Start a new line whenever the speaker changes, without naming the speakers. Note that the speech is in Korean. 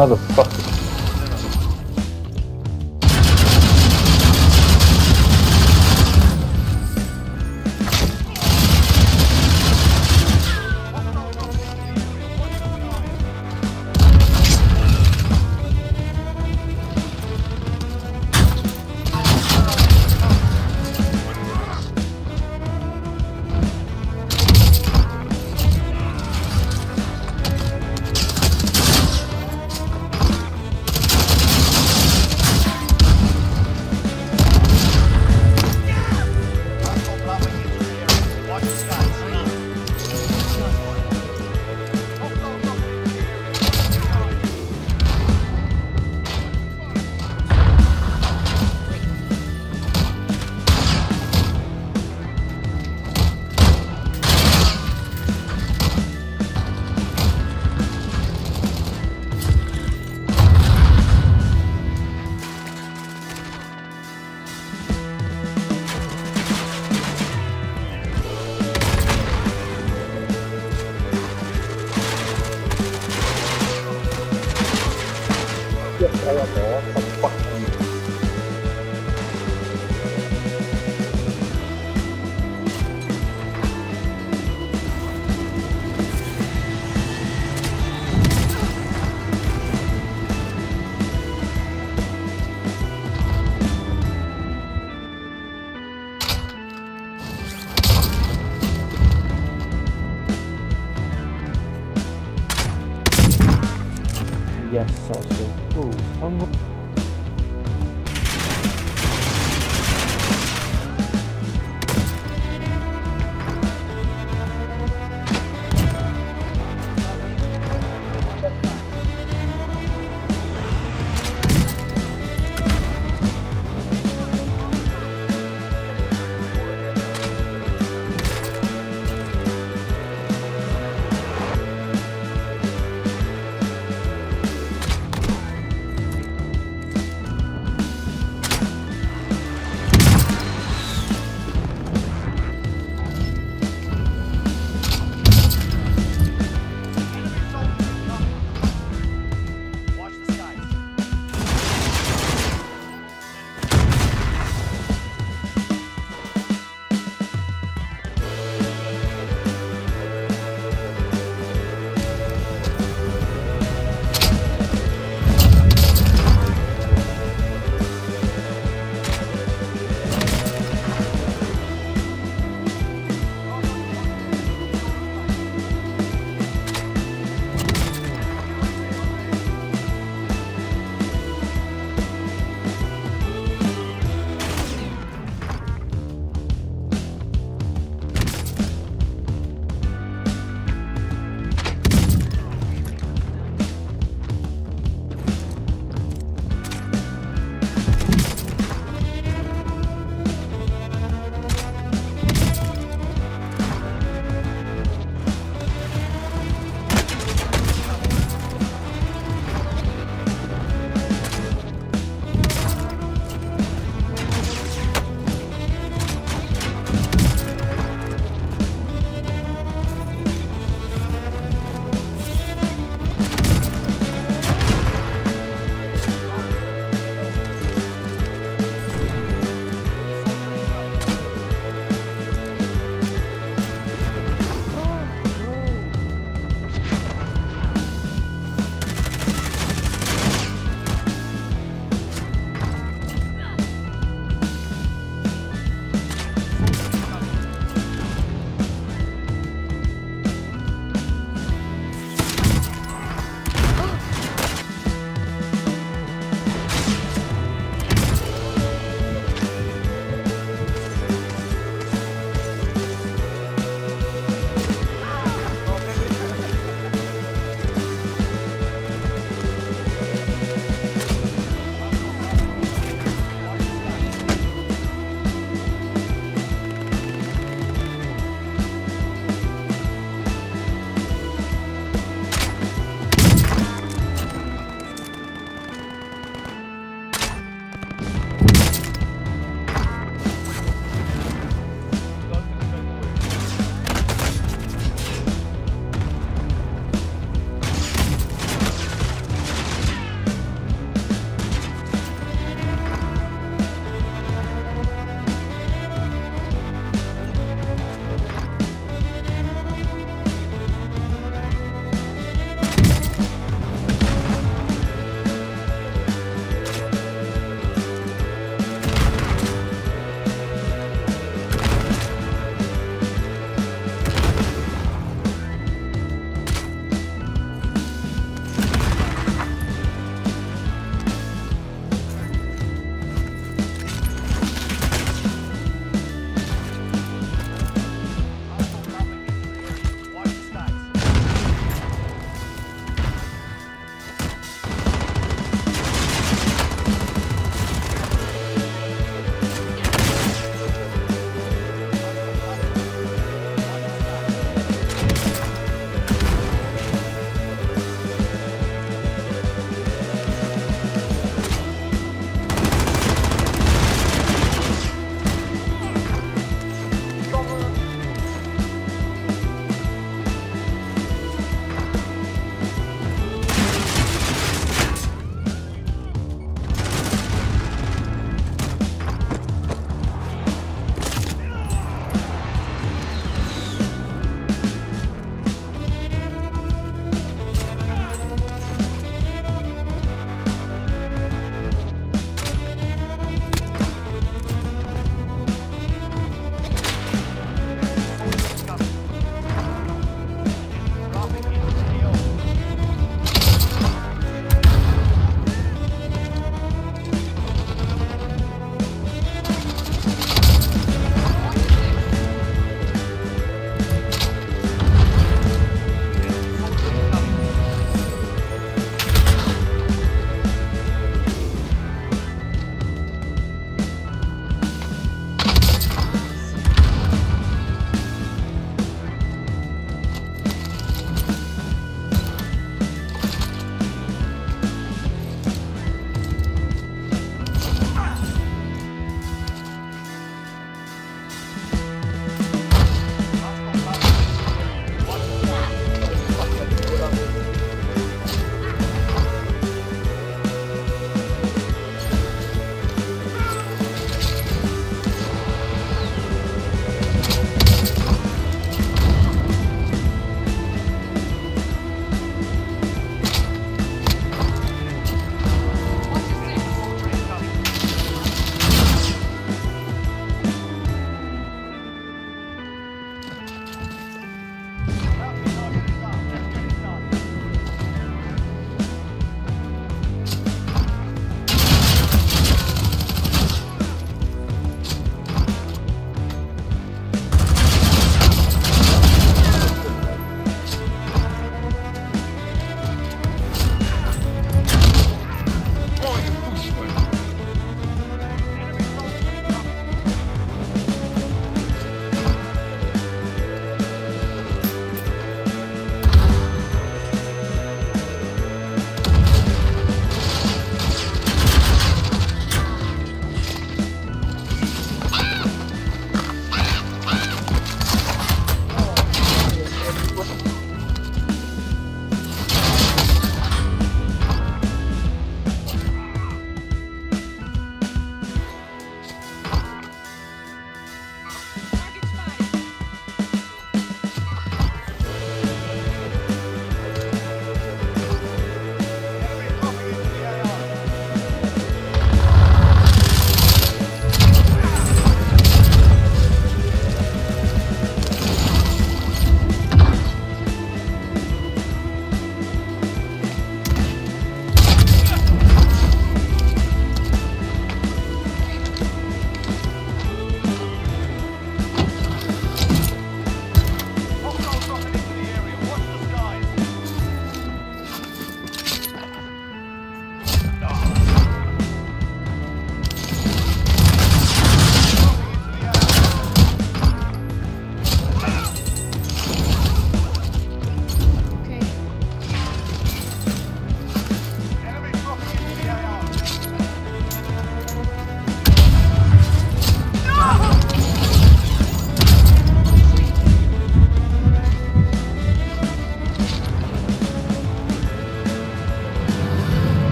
Motherfucker. Also. Ooh, I'm